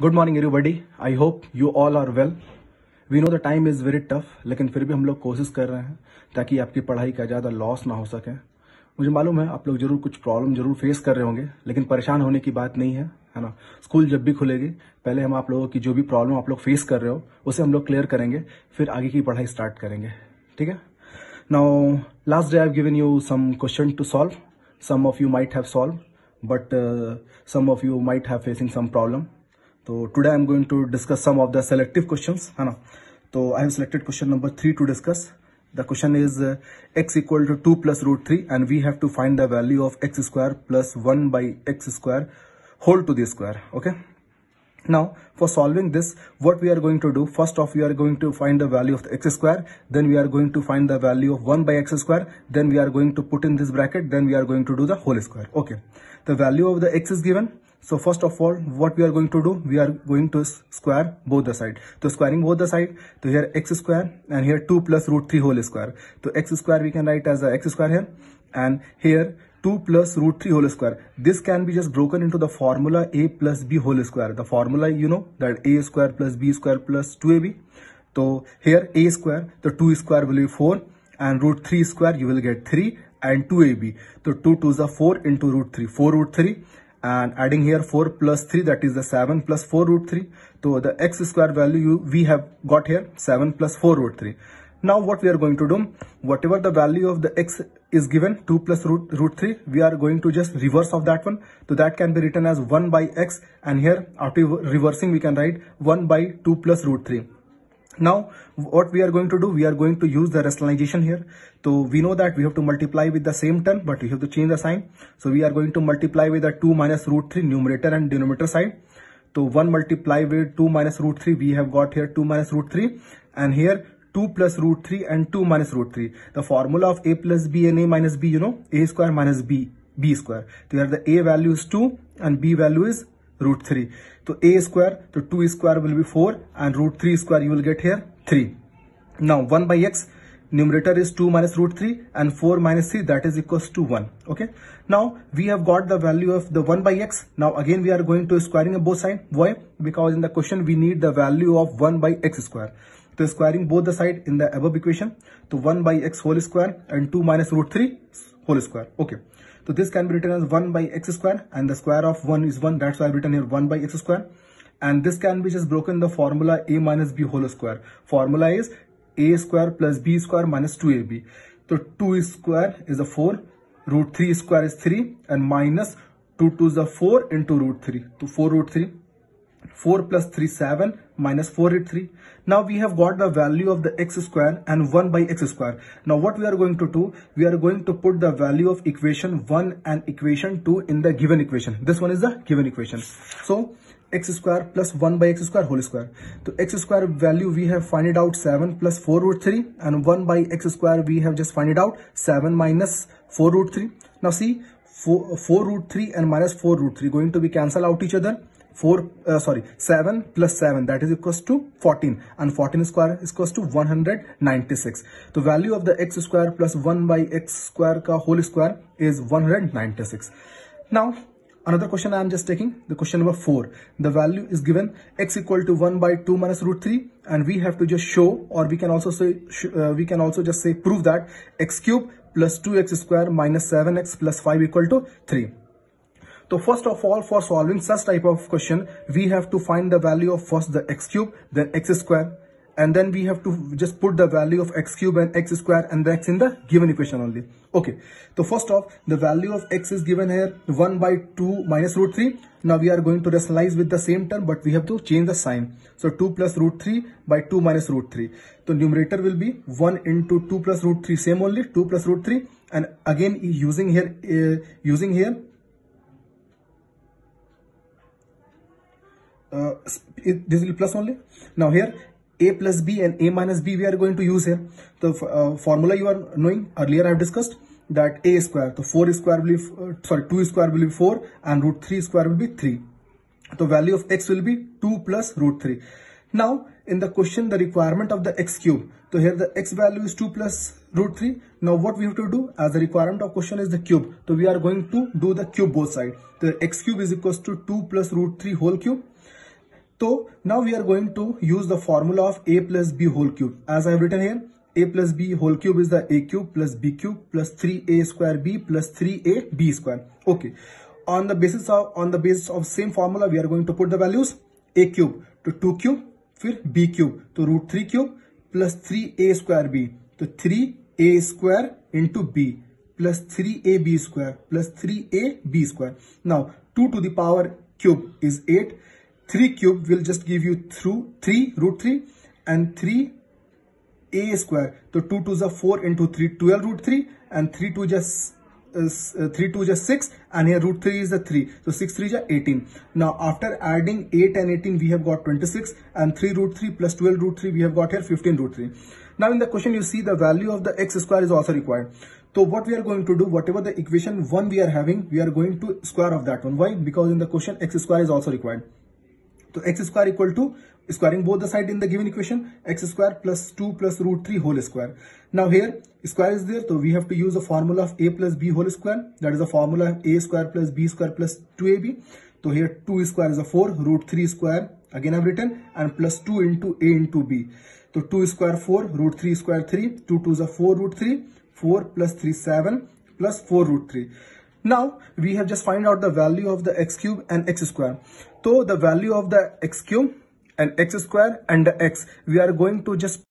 Good morning everybody I hope you all are well we know the time is very tough लेकिन फिर भी हम लोग कोशिश कर रहे हैं ताकि आपकी पढ़ाई का ज़्यादा लॉस ना हो सके। मुझे मालूम है आप लोग ज़रूर कुछ प्रॉब्लम ज़रूर फेस कर रहे होंगे लेकिन परेशान होने की बात नहीं है है ना? स्कूल जब भी खुलेगी पहले हम आप लोगों की जो भी प्रॉब्लम आप लोग फेस कर रहे हो उसे हम लोग क्लियर करेंगे फिर आगे की पढ़ाई स्टार्ट करेंगे। ठीक है? Now last day I have given you some question to solve some of you might have solved but uh, some of you might have facing some problem so today i'm going to discuss some of the selective questions है ना so i have selected question number three to discuss. The question is uh, x equal to 2 plus root 3 and we have to find the value of x square plus 1 by x square whole to the square okay? Now for solving this what we are going to do? First off we are going to find the value of the x square then we are going to find the value of 1 by x square then we are going to put in this bracket then we are going to do the whole square okay? The value of the x is given so first of all what we are going to do we are going to square both the side so squaring both the side so here x square and here 2 plus root 3 whole square so x square we can write as a x square here and here 2 plus root 3 whole square. This can be just broken into the formula a plus b whole square. The formula you know that a square plus b square plus 2ab. So here a square, the 2 square will be 4 and root 3 square you will get 3 and 2ab. So 2 2 is a 4 into root 3, 4 root 3 and adding here 4 plus 3 that is the 7 plus 4 root 3. So the x square value we have got here 7 plus 4 root 3. Now what we are going to do, whatever the value of the x is given 2 plus root, root 3, we are going to just reverse of that one. So that can be written as 1 by x and here after reversing we can write 1 by 2 plus root 3. Now what we are going to do, we are going to use the rationalization here. So we know that we have to multiply with the same term but we have to change the sign. So we are going to multiply with the 2 minus root 3 numerator and denominator side. So 1 multiply with 2 minus root 3 we have got here 2 minus root 3 and here 2 plus root 3 and 2 minus root 3. The formula of a plus b and a minus b, you know, a square minus b, b square. So here the a value is 2 and b value is root 3. So a square, so 2 square will be 4 and root 3 square you will get here 3. Now 1 by x, numerator is 2 minus root 3 and 4 minus 3 that is equals to 1 okay? Now we have got the value of the 1 by x. Now again we are going to squaring both side. Why? Because in the question we need the value of 1 by x square. So squaring both the side in the above equation. So 1 by x whole square and 2 minus root 3 whole square. Okay. So this can be written as 1 by x square and the square of 1 is 1. That's why I've written here 1 by x square. And this can be just broken the formula a minus b whole square. Formula is a square plus b square minus 2ab. So 2 square is a 4. Root 3 square is 3 and minus 2 to the 4 into root 3. So 4 root 3 4 plus 3 7 minus 4 is 3 now we have got the value of the x square and 1 by x square. Now what we are going to do we are going to put the value of equation 1 and equation 2 in the given equation. This one is the given equation. So x square plus 1 by x square whole square. So x square value we have find it out 7 plus 4 root 3 and 1 by x square we have just find it out 7 minus 4 root 3 now see 4, 4 root 3 and minus 4 root 3 going to be cancel out each other. 4 uh, sorry 7 plus 7 that is equals to 14 and 14 square is equals to 196 the value of the x square plus 1 by x square ka whole square is 196 now another question i am just taking the question number 4 the value is given x equal to 1 by 2 minus root 3 and we have to just show or we can also say uh, we can also just say prove that x cube plus 2x square minus 7x plus 5 equal to 3 so first of all, for solving such type of question, we have to find the value of first the x cube, then x square, and then we have to just put the value of x cube and x square and the x in the given equation only. Okay, so first off, the value of x is given here 1 by 2 minus root 3. Now we are going to rationalize with the same term, but we have to change the sign. So 2 plus root 3 by 2 minus root 3. So numerator will be 1 into 2 plus root 3, same only 2 plus root 3. And again using here, uh, using here uh, it, this will plus only. Now here a plus b and a minus b we are going to use here. The uh, formula you are knowing earlier I have discussed that a square. So 4 square will be, uh, sorry 2 square will be 4 and root 3 square will be 3. The value of x will be 2 plus root 3. Now in the question the requirement of the x cube. So here the x value is 2 plus root 3. Now what we have to do as the requirement of question is the cube. So we are going to do the cube both side. The x cube is equals to 2 plus root 3 whole cube So now we are going to use the formula of a plus b whole cube. As I have written here, a plus b whole cube is the a cube plus b cube plus 3a square b plus 3a b square. Okay. On the basis of on the basis of same formula, we are going to put the values a cube to 2 cube, फिर b cube to root 3 cube plus 3a square b to 3a square into b plus 3ab square plus 3ab square. Now 2 to the power cube is 8 3 cube will just give you through 3 root 3 and 3 a square. So 2 to the 4 into 3 12 root 3 and 3 to just is uh, 3 2 just 6 and here root 3 is the 3 so 6 3 is 18 now after adding 8 and 18 we have got 26 and 3 root 3 plus 12 root 3 we have got here 15 root 3 now in the question you see the value of the x square is also required. So what we are going to do whatever the equation 1 we are having we are going to square of that one. Why? Because in the question x square is also required तो x square equal to squaring both the side in the given equation x square plus two plus root three whole square now here square is there तो we have to use a formula of a plus b whole square that is a formula of a square plus b square plus two a b तो here two square is a four root three square again एव return and plus two into a into b तो two square four root three square three two two is a four root three four plus three seven plus four root three Now we have just find out the value of the x cube and x square. So the value of the x cube and x square and the x we are going to just